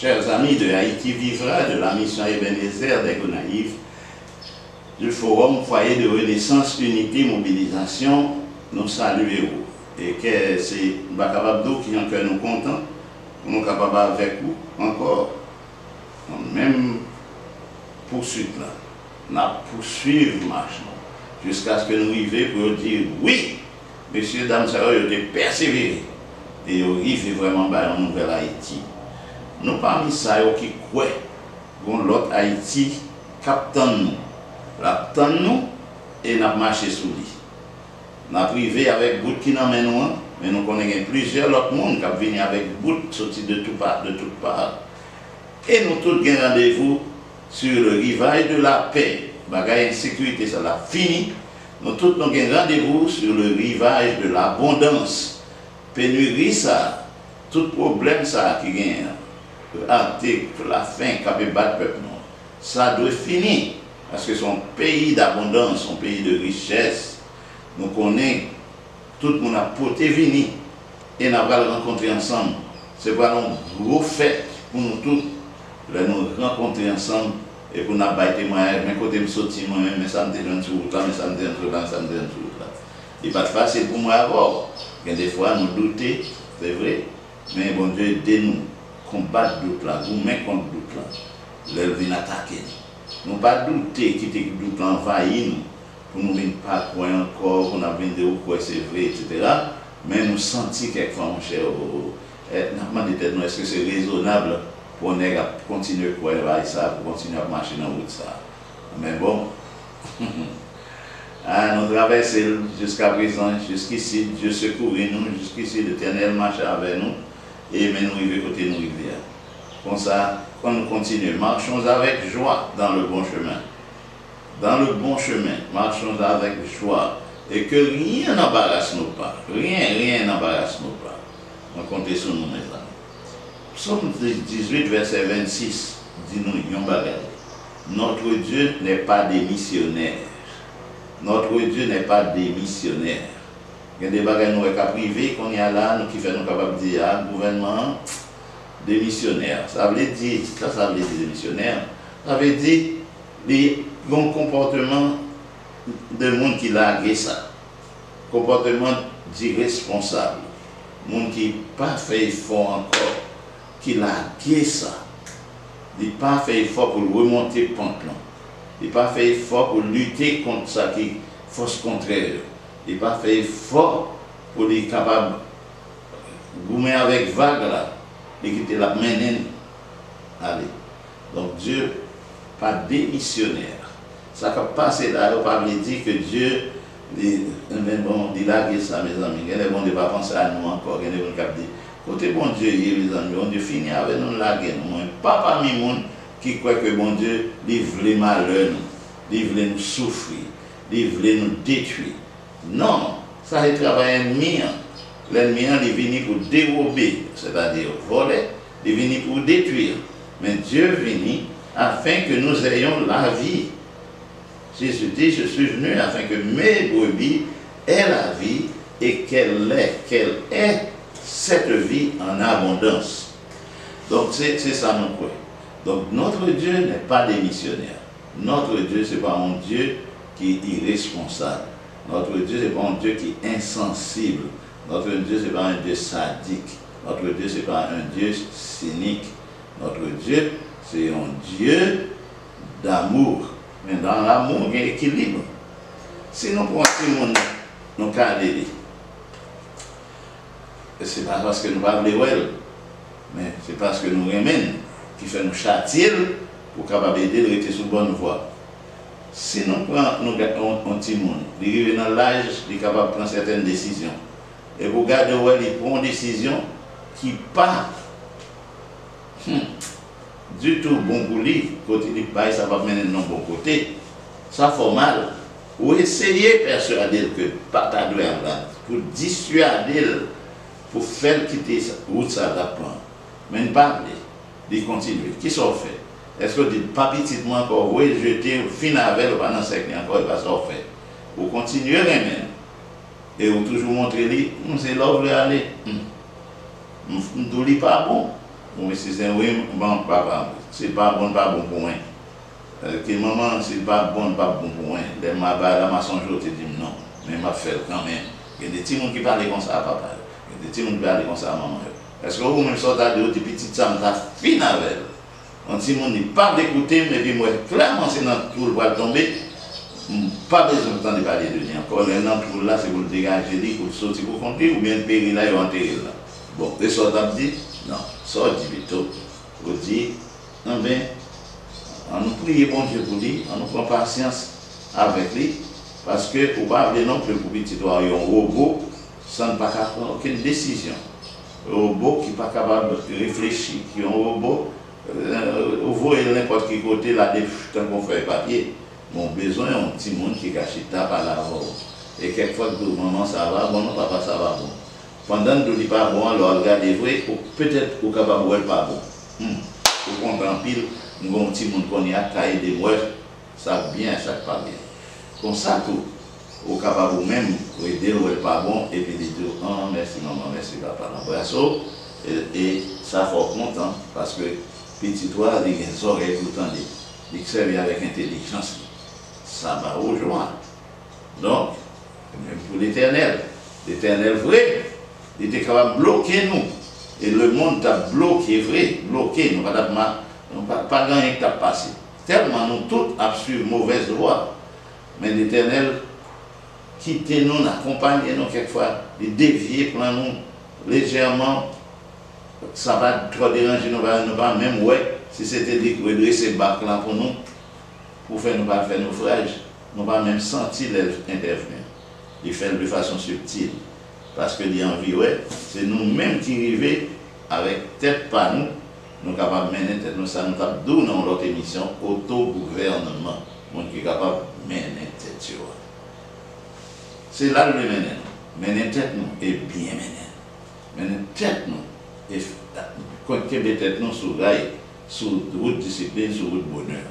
chers amis de Haïti Vivra, de la mission Ebenezer des Gonaïves, du Forum Foyer de Renaissance, Unité, Mobilisation, nous saluons. Et que c'est Bakababdo qui en nous content, nous capables avec vous encore, même poursuite là, nous poursuivre marche jusqu'à ce que nous arrivions pour dire oui, messieurs, dames, ça vous avez persévéré et vous arrivez vraiment en Nouvelle Haïti. Nou pa mi sa yo ki kwe, goun lot Haiti kap tan nou. Lap tan nou, e nap mache sou li. Nap rive avèk bout ki nan men nou an, men nou konen gen plizye lot moun kap vini avèk bout soti de tout part, de tout part. E nou tout gen randevou sur le rivay de la pey. Bagay ensekwite sa la fini, nou tout nou gen randevou sur le rivay de l'abondans. Penuri sa, tout problem sa ki gen gagne, la faim qui a battre le peuple, ça doit finir. Parce que son pays d'abondance, son pays de richesse, nous connaissons, tout le monde a porté et nous allons rencontrer ensemble. C'est pas un gros fait pour nous tous, de nous rencontrer ensemble et pour nous faire témoignage. Mais côté me sortir moi-même, mais ça me dérange sur là, mais ça me dérange là, ça me dérange là. Il pas facile pour moi avoir. Des fois, nous doutons, c'est vrai, mais bon Dieu, aidez-nous kombat dout la, goumen kont dout la, lèl vin atake. Nou pa doutè ki te dout anvayi nou, pou nou vin pa kwen ankor, pou nou vin de ou kwen se vre, etc. Men nou santi kek fwa mwen chè oh, oh, oh. eh, ou, nanman de tèd nou, eske se rezonable pou nèk ap kontinye kwen vay sa, pou kontinye ap manche nan wout sa. Men bon, ah, nou travesse jusqu'a prezant, jusqu'ici, Dieu secouri nou, jusqu'ici l'Eternel manche avè nou, et mais nous arrivons côté nous rivière. Comme ça, quand nous continuons, marchons avec joie dans le bon chemin dans le bon chemin, marchons avec joie, et que rien n'embarrasse nos pas. Rien, rien n'embarrasse nos pas. On compte sur nous, mes amis. Psaume 18, verset 26, dit-nous, Notre Dieu n'est pas démissionnaire. Notre Dieu n'est pas démissionnaire. Il y a des bagages nous privé qu'on y a là, nous qui fait nous capables de dire, ah, gouvernement démissionnaire. Ça veut dire, ça, ça veut dire démissionnaire. Ça veut dire, les un comportement de monde qui l'a ça. Comportement d'irresponsable. Monde qui n'a pas fait effort encore, qui l'a ça. Il n'a pas fait effort pour remonter le pantalon. Il n'a pas fait effort pour lutter contre ça qui force contraire. li pa feye fok pou li kapab goumen avèk vaga la, li ki te la menen ale. Donk Diyo pa demisyonèr. Sa ka pase la, yo pa mi di ke Diyo di la ge sa, me zanmi, genè bon di pa panse a nou anko, genè bon kap di. Kote bon Diyo ye, me zanmi, bon Diyo fini avè nou la gen, mwen pa pa mi moun ki kweke bon Diyo li vle malè nou, li vle nou soufri, li vle nou detwi. Non, ça c'est travail ennemi. L'ennemi, est venu pour dérober, c'est-à-dire voler, il est venu pour détruire. Mais Dieu est venu afin que nous ayons la vie Jésus dit, je suis venu afin que mes brebis aient la vie et qu'elle ait, qu'elle cette vie en abondance. Donc c'est ça mon point. Donc notre Dieu n'est pas démissionnaire. Notre Dieu, ce n'est pas un Dieu qui est irresponsable. Notre Dieu, ce n'est pas un Dieu qui est insensible. Notre Dieu, ce n'est pas un Dieu sadique. Notre Dieu, ce n'est pas un Dieu cynique. Notre Dieu, c'est un Dieu d'amour. Mais dans l'amour, il y a équilibre. Si nous prenons nous aller. Ce n'est pas parce que nous parlons de mais c'est parce que nous aimons qui fait nous châtier pour capable aider de rester sur bonne voie. Si nou pran nou an ti moun, li rive nan laj, li kapap pran certaine desisyon. E pou gade wè li pran desisyon ki pa hmm, du tout bon pou li, kote li bay sa pa menen nan bon kote, sa formal, ou eseye persuade l ke pata dwe an la, pou dissuade l, pou fel kite wout sa da pran. Men pa li, li kontinue. Ki so fè? Esko di papi tit mwen kon woy jete fin avèl ou panan sek ni ankon e pa sa ou fè. Ou kontinye remen. E ou toujou montre li, mwen se lov le ale. Hmm. Mwen do li pa bon. Mwen se sen wè mwen pa pa bon. Se pa bon pa bon pou mwen. Euh, ki maman se pa bon pa bon pou mwen. Le mwa ba la ma sonjou te dim non. Men mwa fèl kanmen. Gen de ti moun ki pale kon sa a papa. Gen de ti moun ki pale kon sa a maman. Esko ou mwen sota de ou ti pitit sa mwen ta fin avèl. On dit, on n'est pas d'écouter, mais puis moi, clairement, c'est dans le tour, va tomber. Pas besoin d'entendre parler de lui encore. Dans le tour là, c'est pour le dégager, pour le sortir, pour compter, ou bien le périr là et enterrer là. Bon, et ça, on dit, non, ça, on dit plutôt. On dit, non, ben, on nous prie, bon Dieu, pour lui, on nous prend patience avec lui, parce que pour pas venir non plus pour petit doigt, un robot, sans pas prendre aucune décision. Un robot qui n'est pas capable de réfléchir, qui est un robot ou vo el nèpot ki kote la def tan kon fèy papye, bon bezon yon ti moun ki kache tap ala ro. E kek fòk do maman sa va, bon nou papa sa va bon. Pendan do li pa bon, lor gade vwe, ou petet ou kabab wèl pa bon. Ou kontan pil, nou goun ti moun kon ya kaye de wèl, sa byen, sa pa byen. Kon sa tou, ou kabab ou men, ou edel wèl pa bon, epi di tou, an, mersi maman, mersi papa, nan wè so, e sa fò kontan, paske piti toa di gen zore koutan di, di ksevi avèk intelijans, sa ba ou jwa. Donk, mèm pou l'Eternel, l'Eternel vwe, il était capable de bloquer nous. Et le monde t'a bloqué, vrai, bloqué, nous pas, pas gagné que t'a passé. Tellement nous tous suivi mauvaise voie. Mais l'Éternel quitte nous, accompagne nous quelquefois, il dévier pour nous légèrement. Ça va trop déranger, nous va, nous va même, ouais, si c'était dit que redresser bac là pour nous, pour faire nous pas faire naufrage, nous va même sentir l'intervenir. Il fait de façon subtile. Parce que l'envie, ouais, c'est nous-mêmes qui arrivons avec tête pas nous, nous capables de mener tête nous, ça nous tape d'où dans l'autre émission, auto-gouvernement, qui est capable de mener tête. C'est là le mener. Mener tête nous et bien mener. Mener tête nous et quand tête nous sur rail, sur route discipline, sur route bonheur.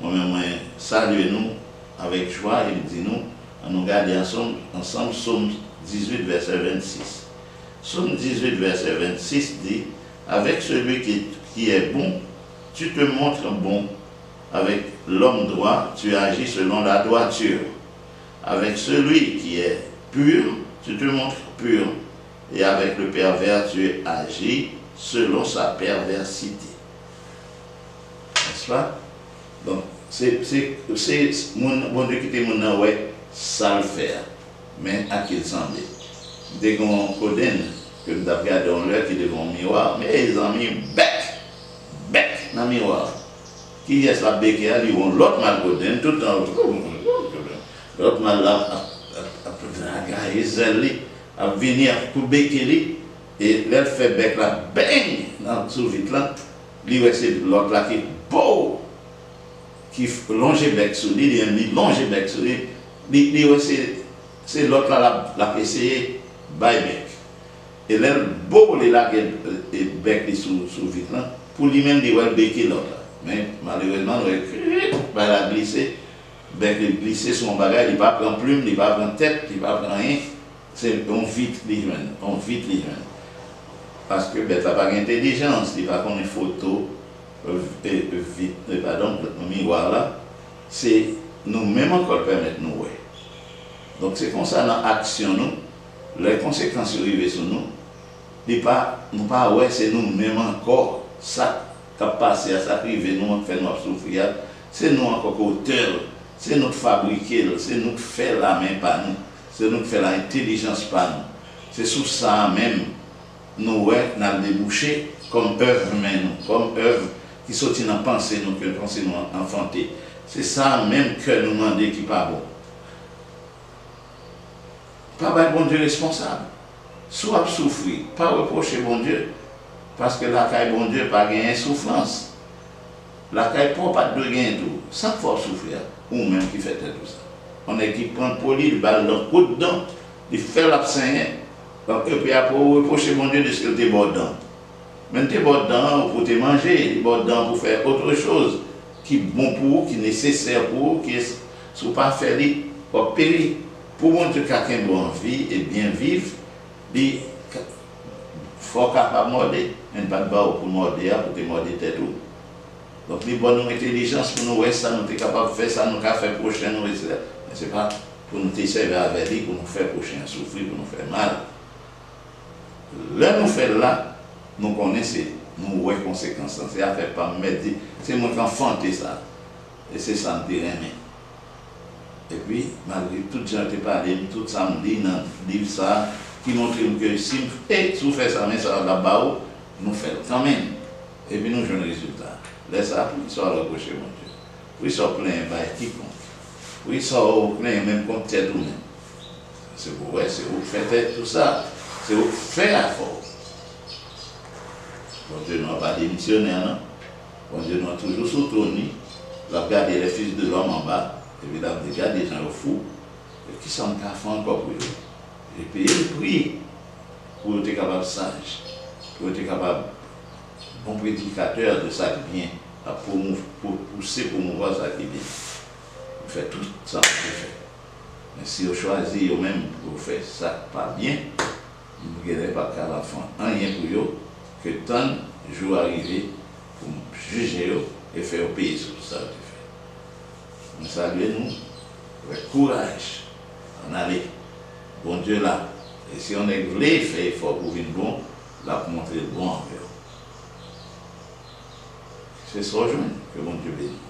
Moi-même, moi, saluer nous avec joie et dit nous, nous garder ensemble, ensemble, sommes 18, verset 26. Somme 18, verset 26 dit, avec celui qui, qui est bon, tu te montres bon. Avec l'homme droit, tu agis selon la droiture. Avec celui qui est pur, tu te montres pur. et avec le pervers, tu agis selon sa perversité. N'est-ce pas? Donc, c'est mon Dieu qui était mon ouais, ça le faire. Mais à qui il semblait. Dès qu'on connaît, que nous avons regardé en l'air qui est devant miroir, mais ils ont mis bec, bec dans le miroir. Qui est la bec et ils vont l'autre mal tout le temps. L'autre mal là, après, ils ont ap vini ap pou beke li, e lèl fè bek la beng nan sou vit lan, li wè se lòt la ki pou, ki longe bek sou li, li yon li longe bek sou li, li, li wè se, se lòt la la peseye bay bek. E lèl pou li la ke e bek li sou, sou vit lan, pou li men li wè beke lòt la. Men, malewèlman wè kri, bay la glise, bek li glise son bagay, li pa pran plume, li pa pran tèt, li pa pran yen, Se yon vit li jwen, yon vit li jwen. Paske bet la bag intelijans, li va konen foto, vit, pardon, miwa la, se nou menm ankol permèt nou wè. Donk se konsa nan aksyon nou, le konsekans yorive sou nou, li pa, nou pa wè se nou menm ankol sa kap pase a sa prive nou an fè nou ap soufriyat, se nou ankol kote, se nou fabrike, se nou fè la men pa nou. L'intelligence par nous. C'est sous ça même, nous, nous avons débouché comme œuvre nous, comme œuvre qui sortit dans la pensée, nous, que nous pensée nous. C'est ça même que nous demandons qui n'est pas bon. Pas bon Dieu responsable. Soit souffrir, pas reprocher bon Dieu. Parce que la caille bon Dieu pas gagner souffrance. La caille pour pas de gagner tout. Sans force souffrir. Ou même qui fait tout ça. on a qui prend pour lui, il bat leur coup dedans, il fait l'absinthe. Donc, et puis après, oh, reprocher mon Dieu de ce qu'il était bon dedans. Mais tu es bon dedans pour te manger, tu bon dedans pour faire autre chose qui est bon pour vous, qui est nécessaire pour vous, qui est sous pas faire pour périr. Pour montrer que quelqu'un doit en vie et bien vivre, il faut capable de mordre. Il n'y pas de barre pour morder, pour te mordre tête ou. Donc, il faut bonne intelligence pour nous, ça, nous sommes capables de faire ça, nous sommes capables de faire prochain, nous, n'est pas pour nous servir avec lui, pour nous faire prochain souffrir, pour nous faire mal. Là, nous faisons là, nous connaissons, nous les conséquences. C'est à faire pas mettre, c'est moi qui ai ça. Et c'est ça me terrain. Et puis, malgré tout gens qui parlé, tout ça me dit dans le livre ça, qui montre que si nous faisons ça, mais ça nous faisons quand même. Et puis nous jouons le résultat. Laisse ça pour soient reprochés, mon Dieu. Pour qu'ils soient pleins, Pour qu'ils soient pleins, même contre tête ou. C'est vous, ouais, c'est vous faites tout ça. C'est vous faites la force. Bon Dieu n'a pas démissionné, non? Bon Dieu nous toujours soutenu. Il a regardé les fils de l'homme en bas. Évidemment, il a des gens fous. Et qui sont cafards encore pour eux? Et puis il prie pour être capable de sage, pour être capable bon prédicateur de ça qui vient, pour pousser, pour mouvoir ça qui vient. Vous faites tout ça que fait. Mais si vous choisissez vous-même pour faire ça pas bien, vous ne pas qu'à l'enfant. Rien pour vous, que tant de jours pour juger et faire payer sur ça que fait. Nous saluons nous avec courage en aller. Bon Dieu là. Et si on est voulu faire effort pour venir bon, là pour montrer le bon envers. C'est ce rejoindre que bon Dieu bénit.